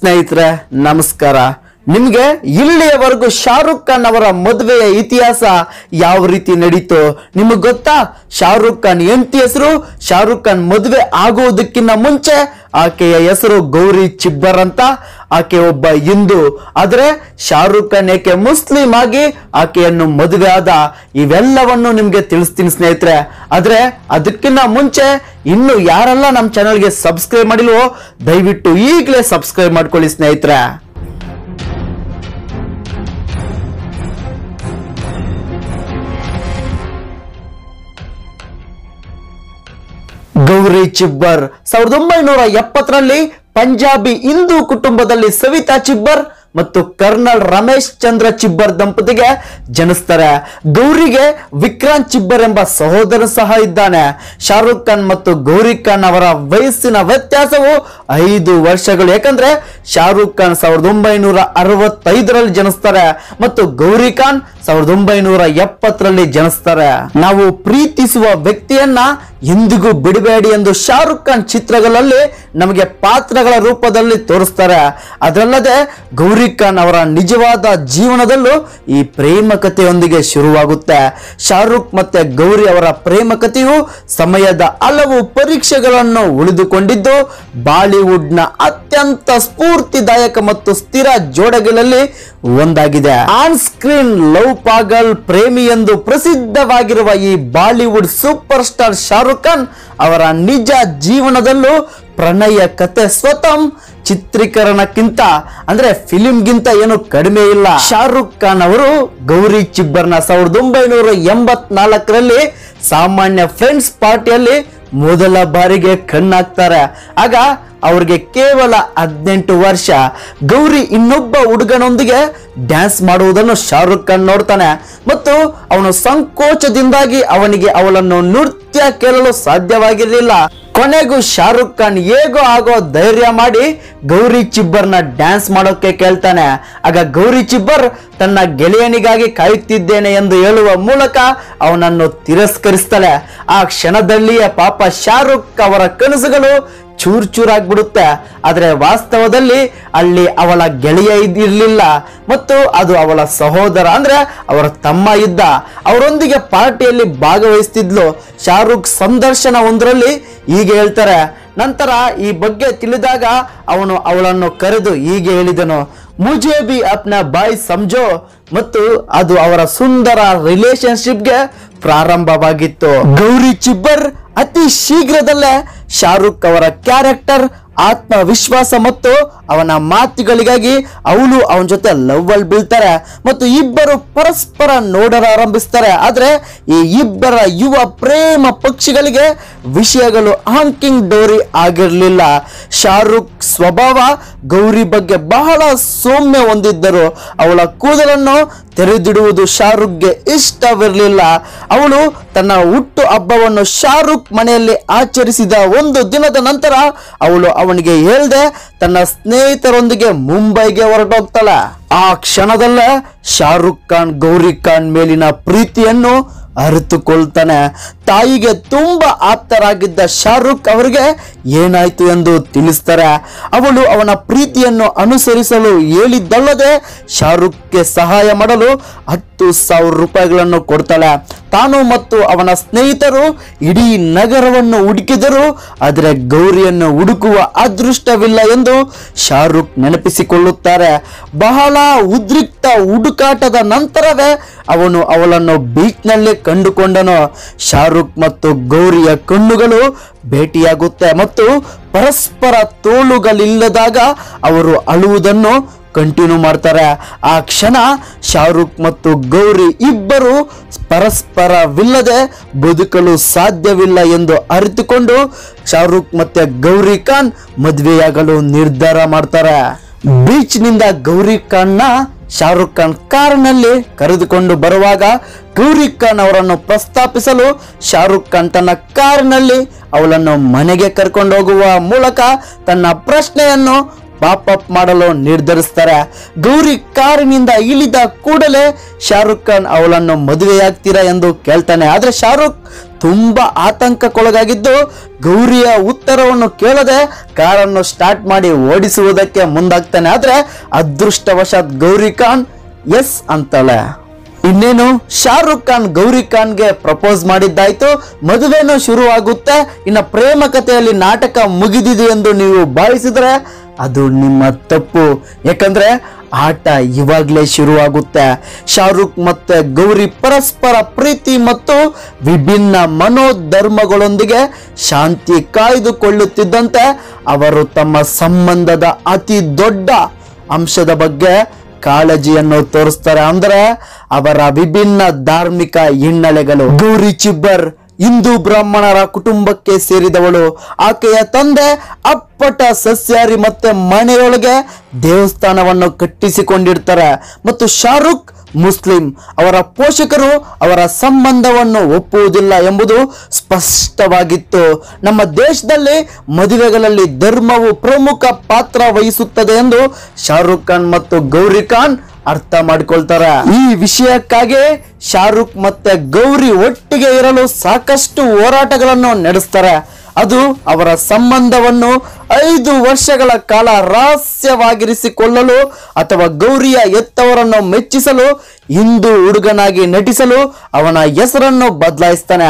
ಸ್ನೇಹಿತರೆ ನಮಸ್ಕಾರ. ನಿಮ್ಗೆ ಇಲ್ಲಿಯವರೆಗೂ ಶಾರುಖ್ ಖಾನ್ ಅವರ ಮದುವೆಯ ಇತಿಹಾಸ ಯಾವ ರೀತಿ ನಡೀತು ನಿಮಗೆ ಗೊತ್ತಾ? ಶಾರುಖ್ ಖಾನ್ ಎಂಟಿ ಹೆಸರು? ಶಾರುಖ್ ಖಾನ್ ಮದುವೆ ಆಗುವುದಕ್ಕಿಂತ ಮುಂಚೆ ಆಕೆಯ ಹೆಸರು ಗೌರಿ ಚಿಬ್ಬರ್ ಅಂತ. ಆಕೆ ಒಬ್ಬ ಹಿಂದೂ. ಆದರೆ ಶಾರುಖ್ ಖಾನ್ ಏಕೆ ಮುಸ್ಲಿಂ ಆಗಿ ಆಕೆಯನ್ನು ಮದುವೆ ಆದ? ಇವೆಲ್ಲವನ್ನು ನಿಮಗೆ ತಿಳಿಸ್ತೀನಿ ಸ್ನೇಹಿತರೆ. ಆದರೆ ಅದಕ್ಕಿಂತ ಮುಂಚೆ ಇನ್ನು ಯಾರೆಲ್ಲ ನಮ್ಮ ಚಾನಲ್ಗೆ ಸಬ್ಸ್ಕ್ರೈಬ್ ಮಾಡಿಲ್ವೋ, ದಯವಿಟ್ಟು ಈಗಲೇ ಸಬ್ಸ್ಕ್ರೈಬ್ ಮಾಡ್ಕೊಳ್ಳಿ ಸ್ನೇಹಿತರೆ. ಗೌರಿ ಚಿಬ್ಬರ್. ಸಾವಿರದ ಒಂಬೈನೂರ ಎಪ್ಪತ್ತರಲ್ಲಿ ಪಂಜಾಬಿ ಹಿಂದೂ ಕುಟುಂಬದಲ್ಲಿ ಸವಿತಾ ಚಿಬ್ಬರ್ ಮತ್ತು ಕರ್ನಲ್ ರಮೇಶ್ ಚಂದ್ರ ಚಿಬ್ಬರ್ ದಂಪತಿಗೆ ಜನಿಸ್ತಾರೆ. ಗೌರಿಗೆ ವಿಕ್ರಾಂತ್ ಚಿಬ್ಬರ್ ಎಂಬ ಸಹೋದರ ಸಹ ಇದ್ದಾನೆ. ಶಾರುಖ್ ಖಾನ್ ಮತ್ತು ಗೌರಿ ಖಾನ್ ಅವರ ವಯಸ್ಸಿನ ವ್ಯತ್ಯಾಸವು ಐದು ವರ್ಷಗಳು. ಯಾಕಂದ್ರೆ ಶಾರುಖ್ ಖಾನ್ ಸಾವಿರದ ಒಂಬೈನೂರ ಅರವತ್ತೈದರಲ್ಲಿ ಜನಿಸ್ತಾರೆ ಮತ್ತು ಗೌರಿ ಖಾನ್ ಸಾವಿರದ ಒಂಬೈನೂರ ಎಪ್ಪತ್ತರಲ್ಲಿ ಜನಿಸ್ತಾರೆ. ನಾವು ಪ್ರೀತಿಸುವ ವ್ಯಕ್ತಿಯನ್ನ ಎಂದಿಗೂ ಬಿಡಬೇಡಿ ಎಂದು ಶಾರುಖ್ ಖಾನ್ ಚಿತ್ರಗಳಲ್ಲಿ ನಮಗೆ ಪಾತ್ರಗಳ ರೂಪದಲ್ಲಿ ತೋರಿಸ್ತಾರೆ. ಅದಲ್ಲದೆ ಗೌರಿ ಖಾನ್ ಅವರ ನಿಜವಾದ ಜೀವನದಲ್ಲೂ ಈ ಪ್ರೇಮ ಕಥೆಯೊಂದಿಗೆ ಶುರುವಾಗುತ್ತೆ. ಶಾರುಖ್ ಮತ್ತೆ ಗೌರಿ ಅವರ ಪ್ರೇಮ ಕಥೆಯು ಸಮಯದ ಹಲವು ಪರೀಕ್ಷೆಗಳನ್ನು ಉಳಿದುಕೊಂಡಿದ್ದು, ಬಾಲಿವುಡ್ನ ಅತ್ಯಂತ ಸ್ಫೂರ್ತಿದಾಯಕ ಮತ್ತು ಸ್ಥಿರ ಜೋಡಗಳಲ್ಲಿ ಒಂದಾಗಿದೆ. ಆನ್ ಸ್ಕ್ರೀನ್ ಲವ್ ಪಾಗಲ್ ಪ್ರೇಮಿ ಎಂದು ಪ್ರಸಿದ್ಧವಾಗಿರುವ ಈ Bollywood super star Shahrukh Khan ಅವರ ನಿಜ ಜೀವನದಲ್ಲೂ ಪ್ರಣಯ ಕತೆ ಸ್ವತಃ ಚಿತ್ರೀಕರಣಕ್ಕಿಂತ, ಅಂದ್ರೆ ಫಿಲಿಮ್ಗಿಂತ ಏನು ಕಡಿಮೆ ಇಲ್ಲ. ಶಾರುಖ್ ಖಾನ್ ಅವರು ಗೌರಿ ಚಿಬ್ಬರ್ನ ಸಾವಿರದ ಒಂಬೈನೂರ ಎಂಬತ್ನಾಲ್ಕರಲ್ಲಿ ಸಾಮಾನ್ಯ ಫ್ರೆಂಡ್ಸ್ ಪಾರ್ಟಿಯಲ್ಲಿ ಮೊದಲ ಬಾರಿಗೆ ಕಣ್ಣಾಗ್ತಾರೆ. ಆಗ ಅವ್ರಿಗೆ ಕೇವಲ ಹದಿನೆಂಟು ವರ್ಷ. ಗೌರಿ ಇನ್ನೊಬ್ಬ ಹುಡುಗನೊಂದಿಗೆ ಡ್ಯಾನ್ಸ್ ಮಾಡುವುದನ್ನು ಶಾರುಖ್ ಖಾನ್ ನೋಡ್ತಾನೆ. ಮತ್ತು ಅವನು ಸಂಕೋಚದಿಂದಾಗಿ ಅವನಿಗೆ ಅವಳನ್ನು ನೃತ್ಯ ಕೇಳಲು ಸಾಧ್ಯವಾಗಿರಲಿಲ್ಲ. ಕೊನೆಗೂ ಶಾರುಖ್ ಖಾನ್ ಹೇಗೋ ಆಗೋ ಧೈರ್ಯ ಮಾಡಿ ಗೌರಿ ಚಿಬ್ಬರ್ನ ಡ್ಯಾನ್ಸ್ ಮಾಡೋಕೆ ಕೇಳ್ತಾನೆ. ಆಗ ಗೌರಿ ಚಿಬ್ಬರ್ ತನ್ನ ಗೆಳೆಯನಿಗಾಗಿ ಕಾಯುತ್ತಿದ್ದೇನೆ ಎಂದು ಹೇಳುವ ಮೂಲಕ ಅವನನ್ನು ತಿರಸ್ಕರಿಸ್ತಾಳೆ. ಆ ಕ್ಷಣದಲ್ಲಿಯೇ ಪಾಪ ಶಾರುಖ್ ಅವರ ಕನಸುಗಳು ಚೂರ್ ಚೂರಾಗ್ಬಿಡುತ್ತೆ. ಆದರೆ ವಾಸ್ತವದಲ್ಲಿ ಅಲ್ಲಿ ಅವಳ ಗೆಳೆಯ ಇದಿರಲಿಲ್ಲ ಮತ್ತು ಅದು ಅವಳ ಸಹೋದರ, ಅಂದ್ರೆ ಅವರ ತಮ್ಮ ಇದ್ದ. ಅವರೊಂದಿಗೆ ಪಾರ್ಟಿಯಲ್ಲಿ ಭಾಗವಹಿಸ್ತಿದ್ಲು. ಶಾರುಖ್ ಸಂದರ್ಶನ ಒಂದರಲ್ಲಿ ಹೀಗೆ ಹೇಳ್ತಾರೆ. ನಂತರ ಈ ಬಗ್ಗೆ ತಿಳಿದಾಗ ಅವನು ಅವಳನ್ನು ಕರೆದು ಹೀಗೆ ಹೇಳಿದನು. ಮುಜೆ ಬಿ ಅಪ್ನ ಬಾಯ್ ಸಂಜೋ ಮತ್ತು ಅದು ಅವರ ಸುಂದರ ರಿಲೇಶನ್ಶಿಪ್ಗೆ ಪ್ರಾರಂಭವಾಗಿತ್ತು. ಗೌರಿ ಚಿಬ್ಬರ್ ಅತಿ ಶೀಘ್ರದಲ್ಲೇ ಶಾರುಖ್ ಅವರ ಕ್ಯಾರೆಕ್ಟರ್, ಆತ್ಮವಿಶ್ವಾಸ ಮತ್ತು ಅವನ ಮಾತುಗಳಿಗಾಗಿ ಅವಳು ಅವನ ಜೊತೆ ಲವ್ ಅಲ್ಲಿ ಬೀಳ್ತಾರೆ ಮತ್ತು ಇಬ್ಬರು ಪರಸ್ಪರ ನೋಡಲು ಆರಂಭಿಸ್ತಾರೆ. ಆದರೆ ಈ ಇಬ್ಬರ ಯುವ ಪ್ರೇಮ ಪಕ್ಷಿಗಳಿಗೆ ವಿಷಯಗಳು ಹಾಂಕಿಂಗ್ ಡೋರಿ ಆಗಿರಲಿಲ್ಲ. ಶಾರುಖ್ ಸ್ವಭಾವ, ಗೌರಿ ಬಗ್ಗೆ ಬಹಳ ಸೌಮ್ಯ ಹೊಂದಿದ್ದರು. ಅವಳ ಕೂದಲನ್ನು ತೆರೆದಿಡುವುದು ಶಾರುಖ್ಗೆ ಇಷ್ಟವಿರಲಿಲ್ಲ. ಅವಳು ತನ್ನ ಹುಟ್ಟು ಹಬ್ಬವನ್ನು ಶಾರುಖ್ ಮನೆಯಲ್ಲಿ ಆಚರಿಸಿದ ಒಂದು ದಿನದ ನಂತರ ಅವಳು ಅವನಿಗೆ ಹೇಳ್ದೆ, ತನ್ನ ಸ್ನೇಹಿತರೊಂದಿಗೆ ಮುಂಬೈಗೆ ಹೊರಟೋಗ್ತಾಳೆ. ಆ ಕ್ಷಣದಲ್ಲೇ ಶಾರುಖ್ ಖಾನ್, ಗೌರಿ ಖಾನ್ ಮೇಲಿನ ಪ್ರೀತಿಯನ್ನು ಅರಿತುಕೊಳ್ತಾನೆ. ತಾಯಿಗೆ ತುಂಬಾ ಆಪ್ತರಾಗಿದ್ದ ಶಾರುಖ್ ಅವರಿಗೆ ಏನಾಯ್ತು ಎಂದು ತಿಳಿಸ್ತಾರೆ. ಅವಳು ಅವನ ಪ್ರೀತಿಯನ್ನು ಅನುಸರಿಸಲು ಹೇಳಿದ್ದಲ್ಲದೆ ಶಾರುಖ್ಗೆ ಸಹಾಯ ಮಾಡಲು ಹತ್ತು ಸಾವಿರ ರೂಪಾಯಿಗಳನ್ನು ಕೊಡ್ತಾಳೆ. ತಾನು ಮತ್ತು ಅವನ ಸ್ನೇಹಿತರು ಇಡೀ ನಗರವನ್ನು ಹುಡುಕಿದರು, ಆದರೆ ಗೌರಿಯನ್ನು ಹುಡುಕುವ ಅದೃಷ್ಟವಿಲ್ಲ ಎಂದು ಶಾರುಖ್ ನೆನಪಿಸಿಕೊಳ್ಳುತ್ತಾರೆ. ಬಹಳ ಉದ್ರಿಕ್ತ ಹುಡುಕಾಟದ ನಂತರವೇ ಅವನು ಅವಳನ್ನು ಬೀಚ್ನಲ್ಲಿ ಕಂಡುಕೊಂಡನು. ಶಾರುಖ್ ಮತ್ತು ಗೌರಿಯ ಕಣ್ಣುಗಳು ಭೇಟಿಯಾಗುತ್ತೆ ಮತ್ತು ಪರಸ್ಪರ ತೋಳುಗಳಿಲ್ಲದಾಗ ಅವರು ಅಳುವುದನ್ನು ಕಂಟಿನ್ಯೂ ಮಾಡ್ತಾರೆ. ಆ ಕ್ಷಣ ಶಾರುಖ್ ಮತ್ತು ಗೌರಿ ಇಬ್ಬರು ಪರಸ್ಪರವಿಲ್ಲದೆ ಬದುಕಲು ಸಾಧ್ಯವಿಲ್ಲ ಎಂದು ಅರಿತುಕೊಂಡು ಶಾರುಖ್ ಮತ್ತೆ ಗೌರಿ ಖಾನ್ ಮದುವೆಯಾಗಲು ನಿರ್ಧಾರ ಮಾಡ್ತಾರೆ. ಬೀಚ್ನಿಂದ ಗೌರಿ ಖಾನ್ನ ಶಾರುಖ್ ಖಾನ್ ಕಾರಿನಲ್ಲಿ ಕರೆದುಕೊಂಡು ಬರುವಾಗ ಗೌರಿ ಖಾನ್ ಅವರನ್ನು ಪ್ರಸ್ತಾಪಿಸಲು ಶಾರುಖ್ ಖಾನ್ ತನ್ನ ಕಾರಿನಲ್ಲಿ ಅವಳನ್ನು ಮನೆಗೆ ಕರ್ಕೊಂಡು ಹೋಗುವ ಮೂಲಕ ತನ್ನ ಪ್ರಶ್ನೆಯನ್ನು ಪಾಪ್ ಅಪ್ ಮಾಡಲು ನಿರ್ಧರಿಸ್ತಾರೆ. ಗೌರಿ ಕಾರಿನಿಂದ ಇಳಿದ ಕೂಡಲೇ ಶಾರುಖ್ ಖಾನ್ ಅವಳನ್ನು ಮದುವೆಯಾಗ್ತೀರಾ ಎಂದು ಕೇಳ್ತಾನೆ. ಆದರೆ ಶಾರುಖ್ ತುಂಬಾ ಆತಂಕಕ್ಕೊಳಗಾಗಿದ್ದು ಗೌರಿಯ ಉತ್ತರವನ್ನು ಕೇಳದೆ ಕಾರನ್ನು ಸ್ಟಾರ್ಟ್ ಮಾಡಿ ಓಡಿಸುವುದಕ್ಕೆ ಮುಂದಾಗ್ತಾನೆ. ಆದರೆ ಅದೃಷ್ಟವಶಾತ್ ಗೌರಿ ಖಾನ್ ಎಸ್ ಅಂತಾಳೆ. ಇನ್ನೇನು? ಶಾರುಖ್ ಖಾನ್ ಗೌರಿ ಖಾನ್ಗೆ ಪ್ರಪೋಸ್ ಮಾಡಿದ್ದಾಯ್ತು. ಮದುವೆನೂ ಶುರುವಾಗುತ್ತೆ. ಇನ್ನು ಪ್ರೇಮ ಕಥೆಯಲ್ಲಿ ನಾಟಕ ಮುಗಿದಿದೆ ಎಂದು ನೀವು ಭಾವಿಸಿದ್ರೆ ಅದು ನಿಮ್ಮ ತಪ್ಪು. ಯಾಕಂದ್ರೆ ಆಟ ಇವಾಗ್ಲೇ ಶುರುವಾಗುತ್ತೆ. ಶಾರುಖ್ ಮತ್ತೆ ಗೌರಿ ಪರಸ್ಪರ ಪ್ರೀತಿ ಮತ್ತು ವಿಭಿನ್ನ ಮನೋಧರ್ಮಗಳೊಂದಿಗೆ ಶಾಂತಿ ಕಾಯ್ದುಕೊಳ್ಳುತ್ತಿದ್ದಂತೆ ಅವರು ತಮ್ಮ ಸಂಬಂಧದ ಅತಿ ದೊಡ್ಡ ಅಂಶದ ಬಗ್ಗೆ ಕಾಳಜಿಯನ್ನು ತೋರಿಸ್ತಾರೆ. ಅಂದ್ರೆ ಅವರ ವಿಭಿನ್ನ ಧಾರ್ಮಿಕ ಹಿನ್ನೆಲೆಗಳು. ಗೌರಿ ಚಿಬ್ಬರ್ ಹಿಂದೂ ಬ್ರಾಹ್ಮಣರ ಕುಟುಂಬಕ್ಕೆ ಸೇರಿದವಳು. ಆಕೆಯ ತಂದೆ ಅಪ್ಪಟ ಸಸ್ಯಾರಿ ಮತ್ತೆ ಮನೆಯೊಳಗೆ ದೇವಸ್ಥಾನವನ್ನು ಕಟ್ಟಿಸಿಕೊಂಡಿರ್ತಾರೆ. ಮತ್ತು ಶಾರುಖ್ ಮುಸ್ಲಿಂ ಅವರ ಪೋಷಕರು ಅವರ ಸಂಬಂಧವನ್ನು ಒಪ್ಪುವುದಿಲ್ಲ ಎಂಬುದು ಸ್ಪಷ್ಟವಾಗಿತ್ತು. ನಮ್ಮ ದೇಶದಲ್ಲಿ ಮದುವೆಗಳಲ್ಲಿ ಧರ್ಮವು ಪ್ರಮುಖ ಪಾತ್ರ ವಹಿಸುತ್ತದೆ ಎಂದು ಶಾರುಖ್ ಖಾನ್ ಮತ್ತು ಗೌರಿ ಖಾನ್ ಅರ್ಥ ಮಾಡಿಕೊಳ್ತಾರೆ. ಈ ವಿಷಯಕ್ಕಾಗಿ ಶಾರುಖ್ ಮತ್ತೆ ಗೌರಿ ಒಟ್ಟಿಗೆ ಇರಲು ಸಾಕಷ್ಟು ಹೋರಾಟಗಳನ್ನು ನಡೆಸ್ತಾರೆ. ಅದು ಅವರ ಸಂಬಂಧವನ್ನು ಐದು ವರ್ಷಗಳ ಕಾಲ ರಹಸ್ಯವಾಗಿರಿಸಿಕೊಳ್ಳಲು ಅಥವಾ ಗೌರಿಯ ಎತ್ತವರನ್ನು ಮೆಚ್ಚಿಸಲು, ಹಿಂದೂ ಹುಡುಗನಾಗಿ ನಟಿಸಲು ಅವನ ಹೆಸರನ್ನು ಬದಲಾಯಿಸ್ತಾನೆ.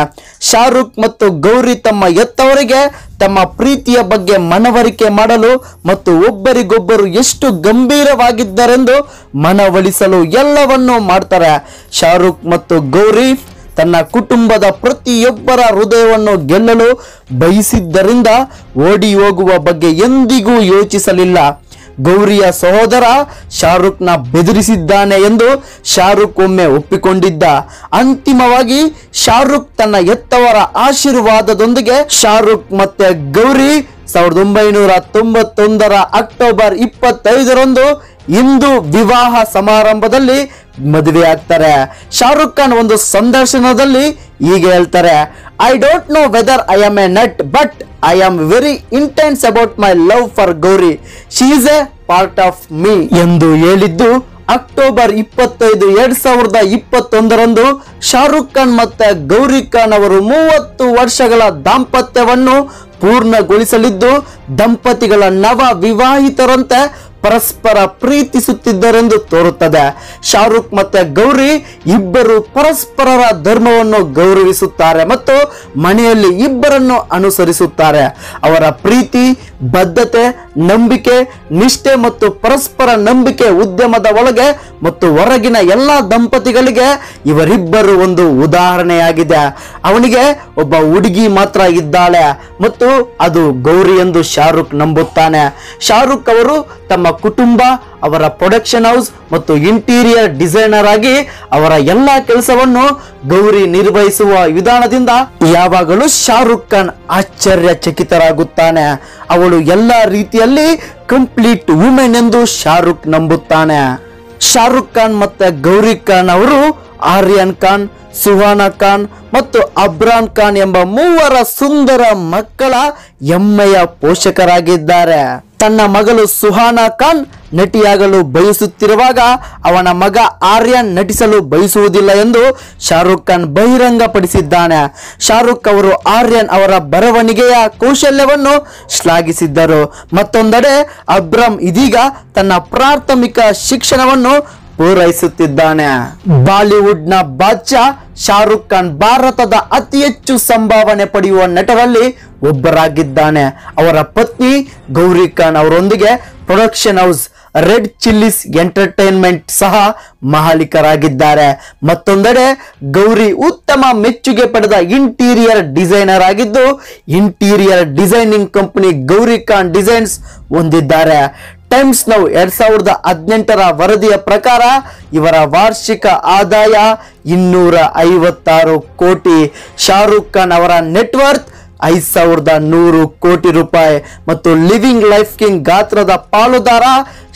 ಶಾರುಖ್ ಮತ್ತು ಗೌರಿ ತಮ್ಮ ಎತ್ತವರಿಗೆ ತಮ್ಮ ಪ್ರೀತಿಯ ಬಗ್ಗೆ ಮನವರಿಕೆ ಮಾಡಲು ಮತ್ತು ಒಬ್ಬರಿಗೊಬ್ಬರು ಎಷ್ಟು ಗಂಭೀರವಾಗಿದ್ದರೆಂದು ಮನವೊಲಿಸಲು ಎಲ್ಲವನ್ನೂ ಮಾಡ್ತಾರೆ. ಶಾರುಖ್ ಮತ್ತು ಗೌರಿ ತನ್ನ ಕುಟುಂಬದ ಪ್ರತಿಯೊಬ್ಬರ ಹೃದಯವನ್ನು ಗೆಲ್ಲಲು ಬಯಸಿದ್ದರಿಂದ ಓಡಿ ಹೋಗುವ ಬಗ್ಗೆ ಎಂದಿಗೂ ಯೋಚಿಸಲಿಲ್ಲ. ಗೌರಿಯ ಸಹೋದರ ಶಾರುಖ್ನ ಬೆದರಿಸಿದ್ದಾನೆ ಎಂದು ಶಾರುಖ್ ಒಮ್ಮೆ ಒಪ್ಪಿಕೊಂಡಿದ್ದ. ಅಂತಿಮವಾಗಿ ಶಾರುಖ್ ತನ್ನ ಎತ್ತವರ ಆಶೀರ್ವಾದದೊಂದಿಗೆ ಶಾರುಖ್ ಮತ್ತೆ ಗೌರಿ ಸಾವಿರದ ಒಂಬೈನೂರ ತೊಂಬತ್ತೊಂದರ ಅಕ್ಟೋಬರ್ ಇಪ್ಪತ್ತೈದರಂದು ಹಿಂದೂ ವಿವಾಹ ಸಮಾರಂಭದಲ್ಲಿ ಮದುವೆ ಆಗ್ತಾರೆ. ಶಾರುಖ್ ಖಾನ್ ಒಂದು ಸಂದರ್ಶನದಲ್ಲಿ ಹೀಗೆ ಹೇಳ್ತಾರೆ I don't know whether I am a nut but I am very intense about my love for Gauri she a part of me ಎಂದು ಹೇಳಿದ್ದು ಅಕ್ಟೋಬರ್ ಇಪ್ಪತ್ತೈದು, ಎರಡ್ ಸಾವಿರದ ಇಪ್ಪತ್ತೊಂದರಂದು ಶಾರುಖ್ ಖಾನ್ ಮತ್ತೆ ಗೌರಿ ಖಾನ್ ಅವರು ಮೂವತ್ತು ವರ್ಷಗಳ ದಾಂಪತ್ಯವನ್ನು ಪೂರ್ಣಗೊಳಿಸಲಿದ್ದು, ದಂಪತಿಗಳ ನವ ವಿವಾಹಿತರಂತೆ ಪರಸ್ಪರ ಪ್ರೀತಿಸುತ್ತಿದ್ದರೆಂದು ತೋರುತ್ತದೆ. ಶಾರುಖ್ ಮತ್ತೆ ಗೌರಿ ಇಬ್ಬರು ಪರಸ್ಪರರ ಧರ್ಮವನ್ನು ಗೌರವಿಸುತ್ತಾರೆ ಮತ್ತು ಮನೆಯಲ್ಲಿ ಇಬ್ಬರನ್ನು ಅನುಸರಿಸುತ್ತಾರೆ. ಅವರ ಪ್ರೀತಿ, ಬದ್ಧತೆ ನಂಬಿಕೆ, ನಿಷ್ಠೆ ಮತ್ತು ಪರಸ್ಪರ ನಂಬಿಕೆ ಉದ್ಯಮದ ಒಳಗೆ ಮತ್ತು ಹೊರಗಿನ ಎಲ್ಲ ದಂಪತಿಗಳಿಗೆ ಇವರಿಬ್ಬರು ಒಂದು ಉದಾಹರಣೆಯಾಗಿದೆ. ಅವನಿಗೆ ಒಬ್ಬ ಹುಡುಗಿ ಮಾತ್ರ ಇದ್ದಾಳೆ ಮತ್ತು ಅದು ಗೌರಿ ಎಂದು ಶಾರುಖ್ ನಂಬುತ್ತಾನೆ. ಶಾರುಖ್ ಅವರು ತಮ್ಮ ಕುಟುಂಬ ಅವರ ಪ್ರೊಡಕ್ಷನ್ ಹೌಸ್ ಮತ್ತು ಇಂಟೀರಿಯರ್ ಡಿಸೈನರ್ ಆಗಿ ಅವರ ಎಲ್ಲಾ ಕೆಲಸವನ್ನು ಗೌರಿ ನಿರ್ವಹಿಸುವ ವಿಧಾನದಿಂದ ಯಾವಾಗಲೂ ಶಾರುಖ್ ಖಾನ್ ಆಶ್ಚರ್ಯಚಕಿತರಾಗುತ್ತಾನೆ. ಅವಳು ಎಲ್ಲ ರೀತಿಯಲ್ಲಿ ಕಂಪ್ಲೀಟ್ ವುಮೆನ್ ಎಂದು ಶಾರುಖ್ ನಂಬುತ್ತಾನೆ. ಶಾರುಖ್ ಖಾನ್ ಮತ್ತೆ ಗೌರಿ ಖಾನ್ ಅವರು ಆರ್ಯನ್ ಖಾನ್, ಸುಹಾನ ಖಾನ್ ಮತ್ತು ಅಬ್ರಾನ್ ಖಾನ್ ಎಂಬ ಮೂವರ ಸುಂದರ ಮಕ್ಕಳ ಹೆಮ್ಮೆಯ ಪೋಷಕರಾಗಿದ್ದಾರೆ. ತನ್ನ ಮಗಳು ಸುಹಾನಾ ಖಾನ್ ನಟಿಯಾಗಲು ಬಯಸುತ್ತಿರುವಾಗ ಅವನ ಮಗ ಆರ್ಯನ್ ನಟಿಸಲು ಬಯಸುವುದಿಲ್ಲ ಎಂದು ಶಾರುಖ್ ಖಾನ್ ಬಹಿರಂಗಪಡಿಸಿದ್ದಾನೆ. ಶಾರುಖ್ ಅವರು ಆರ್ಯನ್ ಅವರ ಬರವಣಿಗೆಯ ಕೌಶಲ್ಯವನ್ನು ಶ್ಲಾಘಿಸಿದ್ದರು. ಮತ್ತೊಂದೆಡೆ ಅಬ್ರಮ್ ಇದೀಗ ತನ್ನ ಪ್ರಾಥಮಿಕ ಶಿಕ್ಷಣವನ್ನು ಪೂರೈಸುತ್ತಿದ್ದಾನೆ. ಬಾಲಿವುಡ್ನ ಬಾದ್ಶಾ ಶಾರುಖ್ ಖಾನ್ ಭಾರತದ ಅತಿ ಹೆಚ್ಚು ಸಂಭಾವನೆ ಪಡೆಯುವ ನಟರಲ್ಲಿ ಒಬ್ಬರಾಗಿದ್ದಾನೆ. ಅವರ ಪತ್ನಿ ಗೌರಿ ಖಾನ್ ಅವರೊಂದಿಗೆ production house Red Chillies Entertainment ಸಹ ಮಾಲೀಕರಾಗಿದ್ದಾರೆ. ಮತ್ತೊಂದೆಡೆ ಗೌರಿ ಉತ್ತಮ ಮೆಚ್ಚುಗೆ ಪಡೆದ ಇಂಟೀರಿಯರ್ ಡಿಸೈನರ್ ಆಗಿದ್ದು, interior designing company Gauri Khan Designs ಹೊಂದಿದ್ದಾರೆ. ಟೈಮ್ಸ್ ನೌ ಎರಡ್ ಸಾವಿರದ ಹದಿನೆಂಟರ ವರದಿಯ ಪ್ರಕಾರ ಇವರ ವಾರ್ಷಿಕ ಆದಾಯ ಇನ್ನೂರ ಐವತ್ತಾರು ಕೋಟಿ. ಶಾರುಖ್ ಖಾನ್ ಅವರ ನೆಟ್ವರ್ತ್ ಐದ್ ಸಾವಿರದ ನೂರು ಕೋಟಿ ರೂಪಾಯಿ ಮತ್ತು ಲಿವಿಂಗ್ ಲೈಫ್ ಕಿಂಗ್ ಗಾತ್ರದ ಪಾಲುದಾರ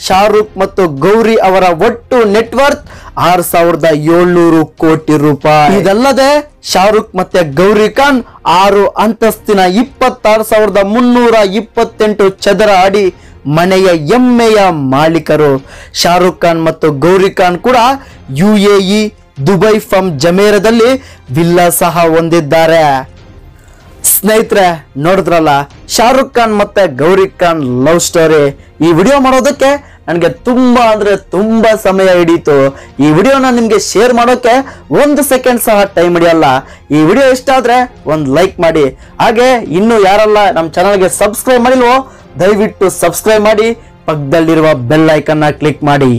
ಶಾರುಖ್ ಮತ್ತು ಗೌರಿ ಅವರ ಒಟ್ಟು ನೆಟ್ವರ್ತ್ ಆರ್ ಸಾವಿರದ ಏಳ್ನೂರು ಕೋಟಿ ರೂಪಾಯಿ. ಇದಲ್ಲದೆ ಶಾರುಖ್ ಮತ್ತೆ ಗೌರಿ ಖಾನ್ ಆರು ಅಂತಸ್ತಿನ ಇಪ್ಪತ್ತಾರು ಸಾವಿರದ ಮುನ್ನೂರ ಇಪ್ಪತ್ತೆಂಟು ಚದರ ಅಡಿ ಮನೆಯ ಎಮ್ಮೆಯ ಮಾಲೀಕರು. ಶಾರುಖ್ ಖಾನ್ ಮತ್ತು ಗೌರಿ ಖಾನ್ ಕೂಡ U A E Dubai Palm ಜಮೇರದಲ್ಲಿ villa ಸಹ ಹೊಂದಿದ್ದಾರೆ. ಸ್ನೇಹಿತರೆ, ನೋಡಿದ್ರಲ್ಲ, ಶಾರುಖ್ ಖಾನ್ ಮತ್ತೆ ಗೌರಿ ಖಾನ್ ಲವ್ ಸ್ಟೋರಿ ಈ ವಿಡಿಯೋ ಮಾಡೋದಕ್ಕೆ ನನಗೆ ತುಂಬಾ ಅಂದರೆ ತುಂಬ ಸಮಯ ಹಿಡೀತು. ಈ ವಿಡಿಯೋನ ನಿಮಗೆ ಶೇರ್ ಮಾಡೋಕ್ಕೆ ಒಂದು ಸೆಕೆಂಡ್ ಸಹ ಟೈಮ್ ಹಿಡಿಯಲ್ಲ. ಈ ವಿಡಿಯೋ ಇಷ್ಟ ಆದ್ರೆ ಒಂದು ಲೈಕ್ ಮಾಡಿ. ಹಾಗೆ ಇನ್ನೂ ಯಾರಲ್ಲ ನಮ್ಮ ಚಾನಲ್ಗೆ ಸಬ್ಸ್ಕ್ರೈಬ್ ಮಾಡಿಲ್ವೋ ದಯವಿಟ್ಟು ಸಬ್ಸ್ಕ್ರೈಬ್ ಮಾಡಿ ಪಕ್ಕದಲ್ಲಿರುವ ಬೆಲ್ ಐಕನ್ನ ಕ್ಲಿಕ್ ಮಾಡಿ.